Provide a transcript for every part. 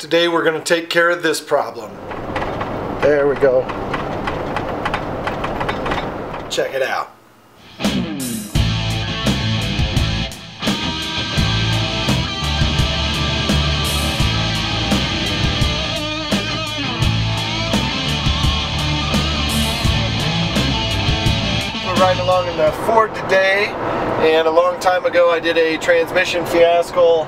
Today we're going to take care of this problem. There we go. Check it out. We're riding along in the Ford today and a long time ago I did a transmission fiasco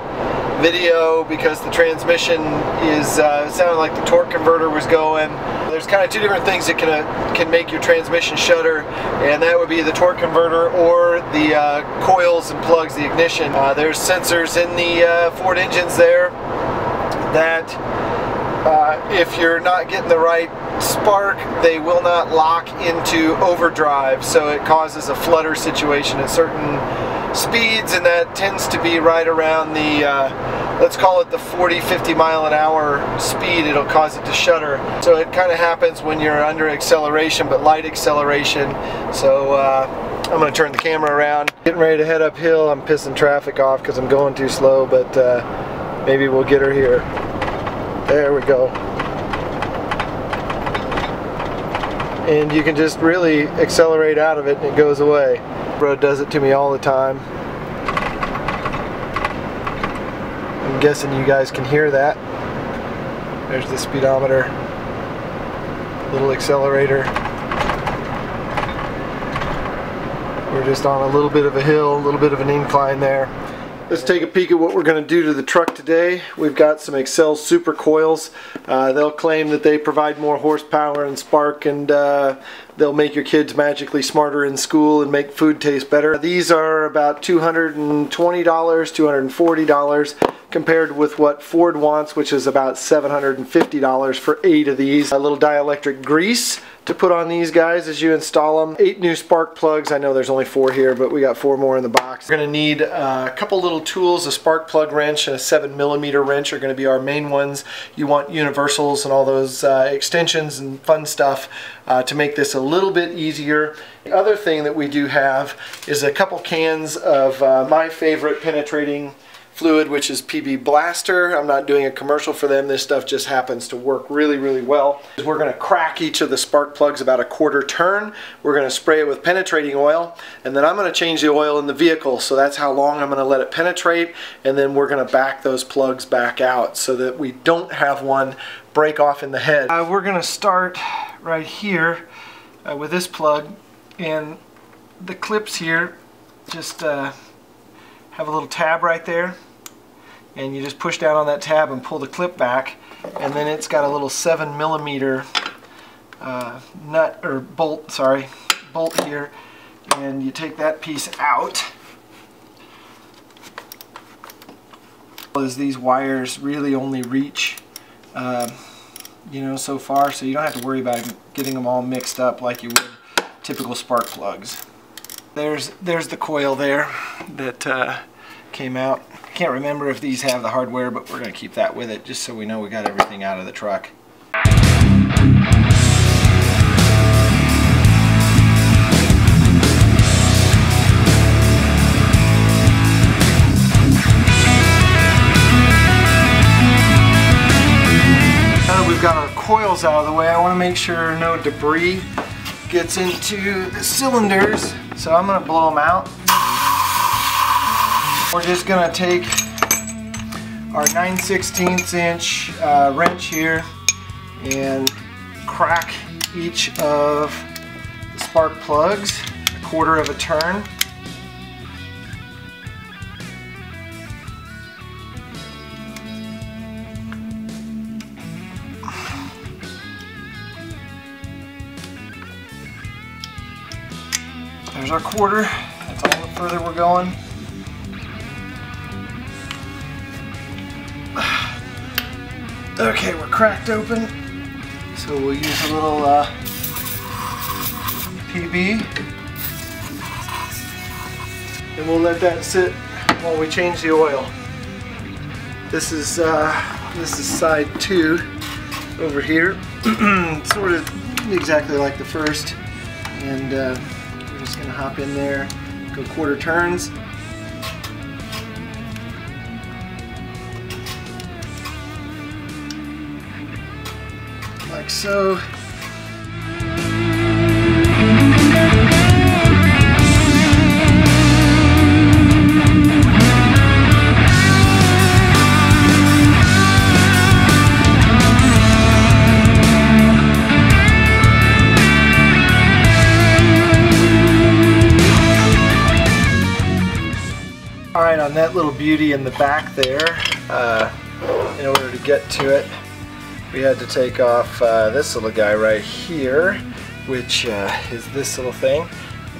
video because the transmission is uh, sounded like the torque converter was going. There's kind of two different things that can uh, can make your transmission shudder, and that would be the torque converter or the uh, coils and plugs, the ignition. Uh, there's sensors in the uh, Ford engines there that uh, if you're not getting the right spark, they will not lock into overdrive, so it causes a flutter situation at certain speeds, and that tends to be right around the, uh, let's call it the 40, 50 mile an hour speed, it'll cause it to shudder. So it kind of happens when you're under acceleration, but light acceleration. So uh, I'm going to turn the camera around. Getting ready to head uphill, I'm pissing traffic off because I'm going too slow, but uh, maybe we'll get her here. There we go. And you can just really accelerate out of it and it goes away. Road does it to me all the time. I'm guessing you guys can hear that. There's the speedometer. Little accelerator. We're just on a little bit of a hill, a little bit of an incline there. Let's take a peek at what we're going to do to the truck today. We've got some Accel Super Coils. Uh, they'll claim that they provide more horsepower and spark and uh, they'll make your kids magically smarter in school and make food taste better. These are about $220, $240 compared with what Ford wants, which is about $750 for eight of these. A little dielectric grease to put on these guys as you install them. Eight new spark plugs. I know there's only four here, but we got four more in the box. We're going to need uh, a couple little tools, a spark plug wrench and a 7 millimeter wrench are going to be our main ones. You want universals and all those uh, extensions and fun stuff uh, to make this a little bit easier. The other thing that we do have is a couple cans of uh, my favorite penetrating fluid which is PB Blaster. I'm not doing a commercial for them. This stuff just happens to work really really well. We're going to crack each of the spark plugs about a quarter turn. We're going to spray it with penetrating oil and then I'm going to change the oil in the vehicle so that's how long I'm going to let it penetrate and then we're going to back those plugs back out so that we don't have one break off in the head. Uh, we're going to start right here uh, with this plug and the clips here just uh, have a little tab right there and you just push down on that tab and pull the clip back and then it's got a little 7 millimeter uh, nut or bolt sorry bolt here and you take that piece out. As these wires really only reach uh, you know so far so you don't have to worry about getting them all mixed up like you would typical spark plugs there's there's the coil there that uh, came out. I can't remember if these have the hardware, but we're to keep that with it just so we know we got everything out of the truck. Now that we've got our coils out of the way, I want to make sure no debris gets into the cylinders. So I'm to blow them out. We're just to take our 9 16 inch uh, wrench here and crack each of the spark plugs a quarter of a turn. Our quarter. That's all the further we're going. Okay, we're cracked open. So we'll use a little uh, PB. And we'll let that sit while we change the oil. This is uh, this is side two over here. sort of exactly like the first. And uh, just gonna hop in there, go quarter turns. Like so. Beauty in the back there, uh, in order to get to it, we had to take off uh, this little guy right here, which uh, is this little thing.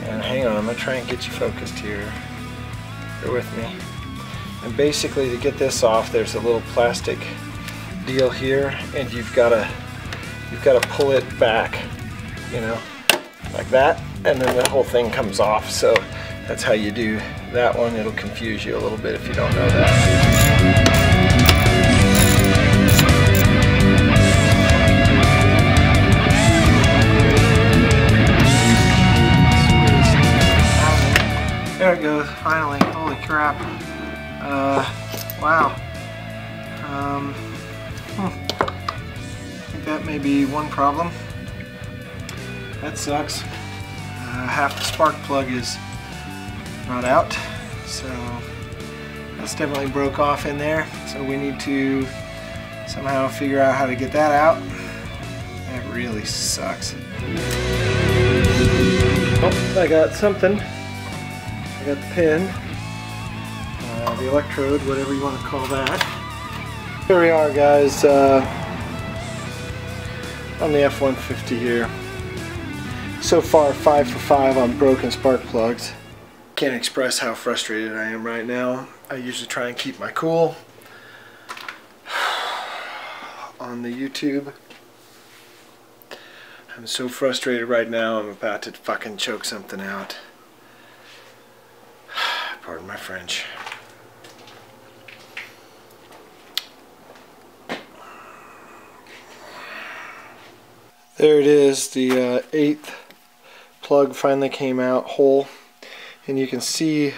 And hang on, I'm to try and get you focused here. Bear with me. And basically to get this off, there's a little plastic deal here, and you've got to you've got to pull it back, you know, like that, and then the whole thing comes off. So that's how you do that one. It'll confuse you a little bit if you don't know that. There it goes, finally. Holy crap. Uh, wow. Um, hmm. I think that may be one problem. That sucks. Uh, half the spark plug is not out, so that's definitely broke off in there. So we need to somehow figure out how to get that out. That really sucks. Oh, I got something. I got the pin, uh, the electrode, whatever you want to call that. Here we are guys, uh, on the F-150 here. So far 5 for 5 on broken spark plugs. Can't express how frustrated I am right now. I usually try and keep my cool on the YouTube. I'm so frustrated right now I'm about to fucking choke something out. Pardon my French. There it is, the uh, eighth plug finally came out whole and you can see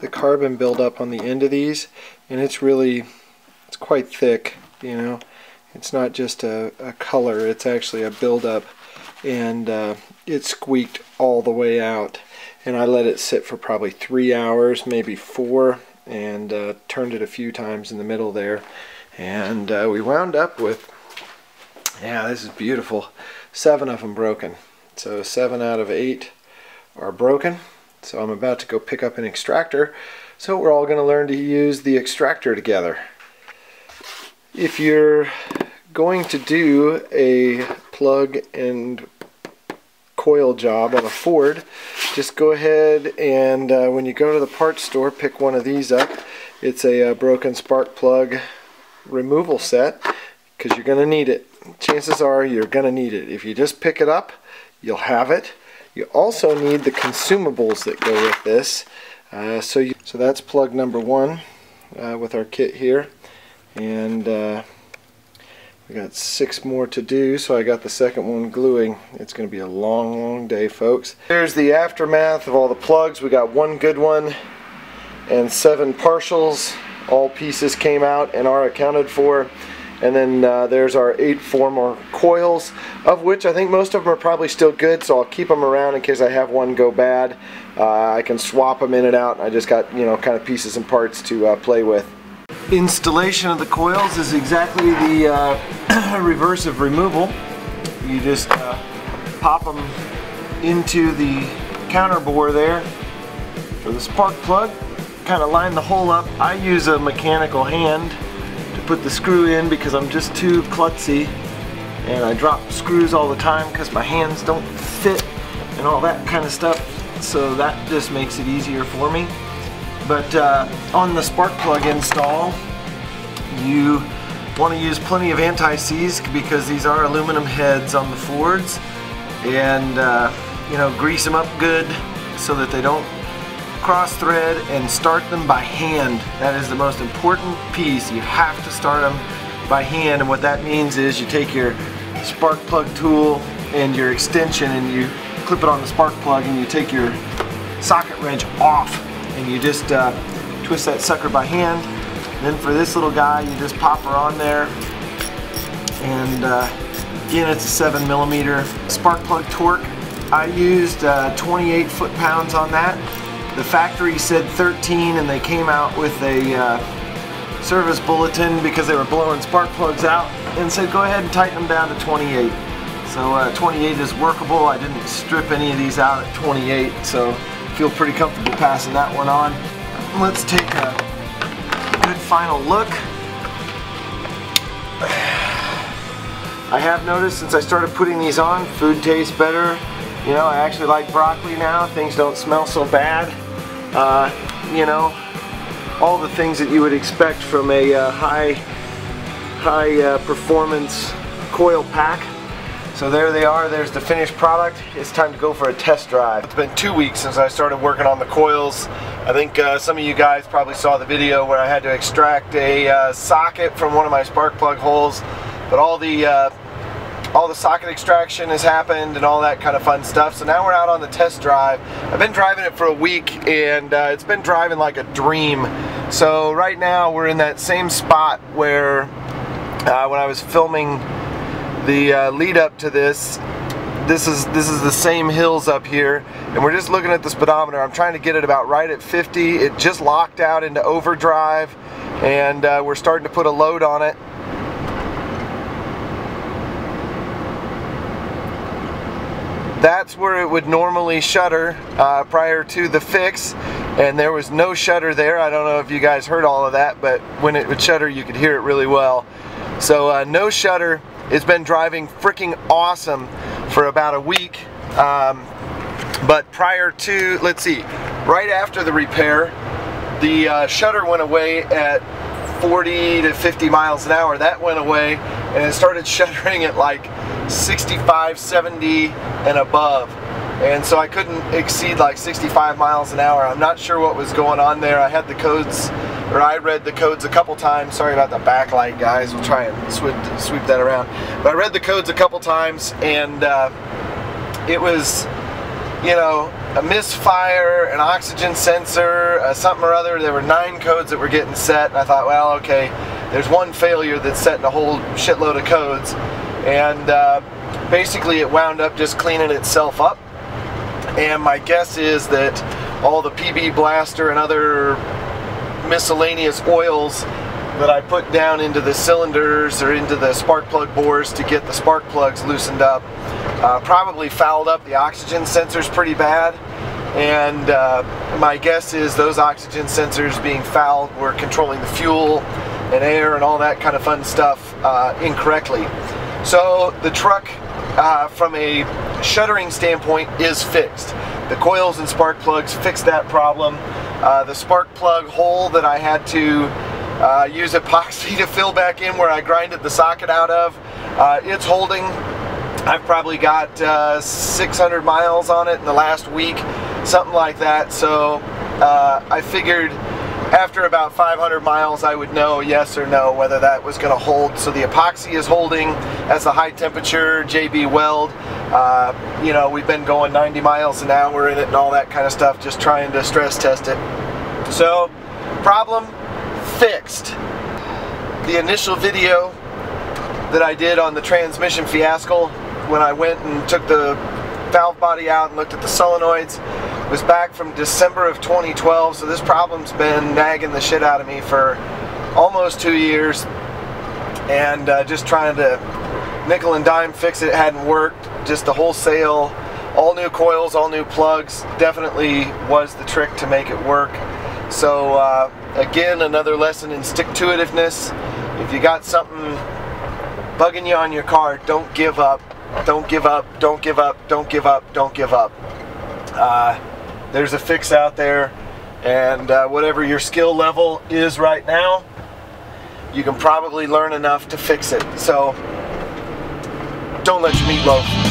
the carbon buildup on the end of these. And it's really it's quite thick you know. It's not just a, a color it's actually a buildup. And uh, it squeaked all the way out. And I let it sit for probably three hours maybe four and uh, turned it a few times in the middle there. And uh, we wound up with yeah this is beautiful. Seven of them broken. So seven out of eight are broken so I'm about to go pick up an extractor so we're all going to learn to use the extractor together if you're going to do a plug and coil job on a Ford, just go ahead and uh, when you go to the parts store, pick one of these up. It's a uh, broken spark plug removal set because you're going to need it. Chances are you're going to need it. If you just pick it up, you'll have it. You also need the consumables that go with this. Uh, so, you, so that's plug number one uh, with our kit here. And uh, we got six more to do, so I got the second one gluing. It's going to be a long, long day, folks. Here's the aftermath of all the plugs. We got one good one and seven partials. All pieces came out and are accounted for. And then uh, there's our eight former coils, of which I think most of them are probably still good, so I'll keep them around in case I have one go bad. Uh, I can swap them in and out. I just got, you know, kind of pieces and parts to uh, play with installation of the coils is exactly the uh, reverse of removal. You just uh, pop them into the counter bore there for the spark plug, kind of line the hole up. I use a mechanical hand put the screw in because I'm just too klutzy and I drop screws all the time because my hands don't fit and all that kind of stuff so that just makes it easier for me. But uh, on the spark plug install, you want to use plenty of anti-seize because these are aluminum heads on the Fords. And, uh, you know, grease them up good so that they don't cross thread and start them by hand. That is the most important piece. You have to start them by hand and what that means is you take your spark plug tool and your extension and you clip it on the spark plug and you take your socket wrench off and you just uh, twist that sucker by hand. And then for this little guy, you just pop her on there and uh, Again, it's a 7 millimeter spark plug torque. I used uh, 28 foot-pounds on that. The factory said 13 and they came out with a uh, service bulletin because they were blowing spark plugs out and said go ahead and tighten them down to 28. So uh, 28 is workable. I didn't strip any of these out at 28, so feel pretty comfortable passing that one on. Let's take a good final look. I have noticed since I started putting these on, food tastes better. You know, I actually like broccoli now. Things don't smell so bad. Uh, you know, all the things that you would expect from a uh, high, high uh, performance coil pack. So there they are, there's the finished product. It's time to go for a test drive. It's been two weeks since I started working on the coils. I think uh, some of you guys probably saw the video where I had to extract a uh, socket from one of my spark plug holes but all the uh, all the socket extraction has happened and all that kind of fun stuff. So now we're out on the test drive. I've been driving it for a week and uh, it's been driving like a dream. So right now we're in that same spot where uh, when I was filming the uh, lead up to this, this is this is the same hills up here and we're just looking at the speedometer. I'm trying to get it about right at 50. It just locked out into overdrive and uh, we're starting to put a load on it that's where it would normally shutter uh, prior to the fix. And there was no shutter there. I don't know if you guys heard all of that but when it would shutter you could hear it really well. So uh, no shutter. It's been driving freaking awesome for about a week. Um, but prior to let's see right after the repair the uh, shutter went away at 40 to 50 miles an hour that went away and it started shuttering at like 65, 70 and above. And so I couldn't exceed like 65 miles an hour. I'm not sure what was going on there. I had the codes, or I read the codes a couple times. Sorry about the backlight, guys. We'll try and sweep, sweep that around. But I read the codes a couple times, and uh, it was, you know, a misfire, an oxygen sensor, uh, something or other. There were nine codes that were getting set, and I thought, well, okay, there's one failure that's setting a whole shitload of codes and uh, basically it wound up just cleaning itself up and my guess is that all the PB Blaster and other miscellaneous oils that I put down into the cylinders or into the spark plug bores to get the spark plugs loosened up uh, probably fouled up the oxygen sensors pretty bad and uh, my guess is those oxygen sensors being fouled were controlling the fuel and air and all that kind of fun stuff uh, incorrectly. So the truck, uh, from a shuttering standpoint, is fixed. The coils and spark plugs fixed that problem. Uh, the spark plug hole that I had to uh, use epoxy to fill back in where I grinded the socket out of, uh, it's holding. I've probably got uh, 600 miles on it in the last week, something like that. So uh, I figured after about 500 miles I would know yes or no whether that was going to hold. So the epoxy is holding as a high temperature JB weld. Uh, you know, we've been going 90 miles an hour in it and all that kind of stuff, just trying to stress test it. So, problem fixed. The initial video that I did on the transmission fiasco when I went and took the valve body out and looked at the solenoids was back from December of 2012 so this problem's been nagging the shit out of me for almost two years. And uh, just trying to nickel and dime fix it. it hadn't worked. Just the wholesale all new coils all new plugs definitely was the trick to make it work. So uh, again another lesson in stick-to-itiveness. If you got something bugging you on your car don't give up don't give up, don't give up, don't give up, don't give up. Uh, there's a fix out there, and uh, whatever your skill level is right now, you can probably learn enough to fix it. So don't let your meatloaf